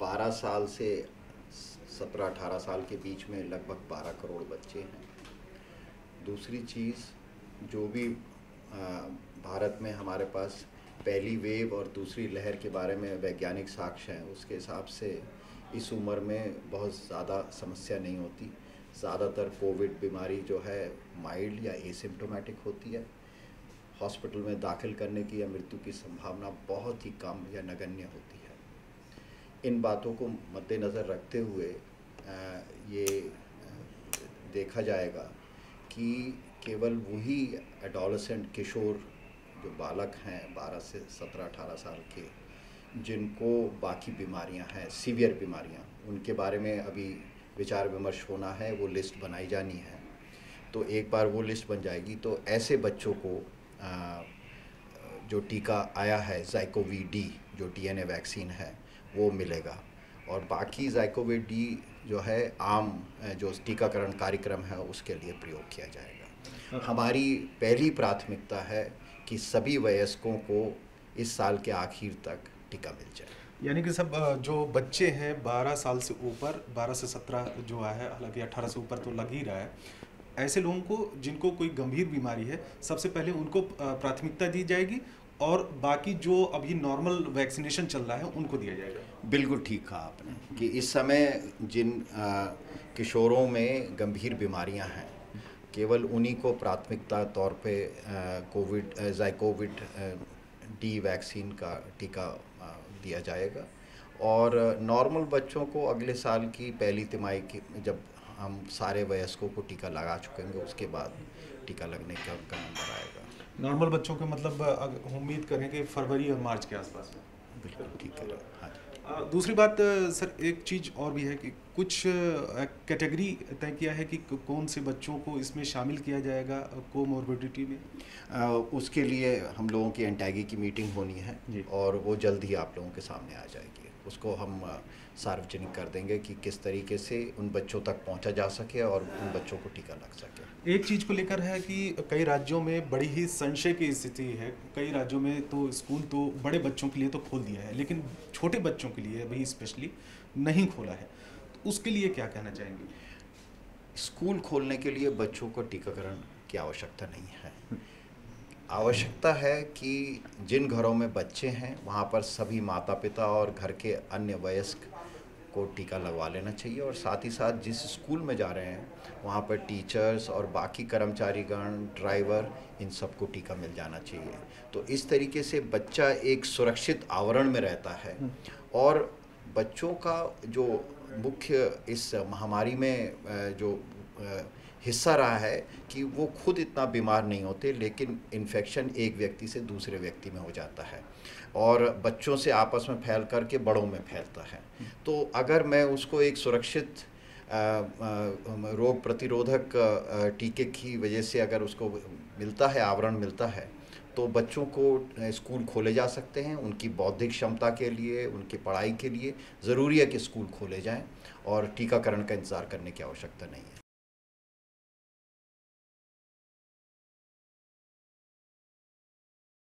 12 साल से 17-18 साल के बीच में लगभग 12 करोड़ बच्चे हैं। दूसरी चीज़, जो भी भारत में हमारे पास पहली वेव और दूसरी लहर के बारे में वैज्ञानिक साक्ष्य हैं, उसके हिसाब से इस उम्र में बहुत ज़्यादा समस्या नहीं होती। ज़्यादातर कोविड बीमारी जो है माइल्ड या एसिम्टोमेटिक होती है। हॉस्पिटल में दाखिल करने की या मृत्यु की संभावना बहुत ही कम या नगण्य होती है। इन बातों को मद्देनज़र रखते हुए ये देखा जाएगा कि केवल वही एडोलसेंट किशोर जो बालक हैं 12 से 17-18 साल के, जिनको बाकी बीमारियाँ हैं सीवियर बीमारियाँ, उनके बारे में अभी विचार विमर्श होना है, वो लिस्ट बनाई जानी है। तो एक बार वो लिस्ट बन जाएगी तो ऐसे बच्चों को जो टीका आया है जाइकोवी डी जो टीएनए वैक्सीन है वो मिलेगा। और बाकी जाइकोवी डी जो है आम जो टीकाकरण कार्यक्रम है उसके लिए प्रयोग किया जाएगा। हमारी पहली प्राथमिकता है कि सभी वयस्कों को इस साल के आखिर तक टीका मिल जाए। यानी कि सब जो बच्चे हैं 12 साल से ऊपर 12 से 17 जो है हालाँकि 18 से ऊपर तो लग ही रहा है ऐसे लोगों को जिनको कोई गंभीर बीमारी है सबसे पहले उनको प्राथमिकता दी जाएगी और बाकी जो अभी नॉर्मल वैक्सीनेशन चल रहा है, उनको दिया जाएगा। बिल्कुल ठीक कहा आपने कि इस समय जिन किशोरों में गंभीर बीमारियाँ हैं, केवल उन्हीं को प्राथमिकता तौर पे कोविड जाइकोविड डी वैक्सीन का टीका दिया जाएगा। और नॉर्मल बच्चों को अगले साल की पहली तिमाही की, जब हम सारे वयस्कों को टीका लगा चुकेंगे, उसके बाद टीका लगने का उनका नंबर आएगा। नॉर्मल बच्चों के मतलब उम्मीद करें कि फरवरी और मार्च के आसपास बिल्कुल ठीक है। हाँ दूसरी बात सर एक चीज़ और भी है कि कुछ कैटेगरी तय किया है कि कौन से बच्चों को इसमें शामिल किया जाएगा कोमोर्बिडिटी में? आ, उसके लिए हम लोगों की एंटैगी की मीटिंग होनी है और वो जल्द ही आप लोगों के सामने आ जाएगी। उसको हम सार्वजनिक कर देंगे कि किस तरीके से उन बच्चों तक पहुँचा जा सके और उन बच्चों को टीका लग सके। एक चीज़ को लेकर है कि कई राज्यों में बड़ी ही संशय की स्थिति है। कई राज्यों में तो स्कूल तो बड़े बच्चों के लिए तो खोल दिया है लेकिन छोटे बच्चों के लिए भी स्पेशली नहीं खोला है। तो उसके लिए क्या कहना चाहेंगे? स्कूल खोलने के लिए बच्चों को टीकाकरण की आवश्यकता नहीं है। आवश्यकता है कि जिन घरों में बच्चे हैं, वहाँ पर सभी माता पिता और घर के अन्य वयस्क को टीका लगवा लेना चाहिए और साथ ही साथ जिस स्कूल में जा रहे हैं, वहाँ पर टीचर्स और बाकी कर्मचारीगण, ड्राइवर, इन सबको टीका मिल जाना चाहिए। तो इस तरीके से बच्चा एक सुरक्षित आवरण में रहता है और बच्चों का जो मुख्य इस महामारी में जो हिस्सा रहा है कि वो खुद इतना बीमार नहीं होते, लेकिन इन्फेक्शन एक व्यक्ति से दूसरे व्यक्ति में हो जाता है और बच्चों से आपस में फैल करके बड़ों में फैलता है। तो अगर मैं उसको एक सुरक्षित रोग प्रतिरोधक टीके की वजह से अगर उसको मिलता है, आवरण मिलता है तो बच्चों को स्कूल खोले जा सकते हैं। उनकी बौद्धिक क्षमता के लिए, उनकी पढ़ाई के लिए ज़रूरी है कि स्कूल खोले जाएँ और टीकाकरण का इंतज़ार करने की आवश्यकता नहीं है।